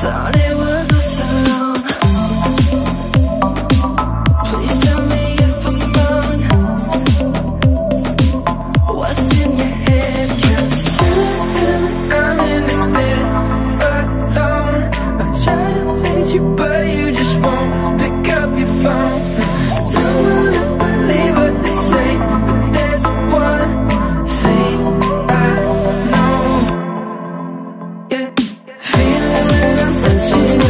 Thought it was a alone. Know.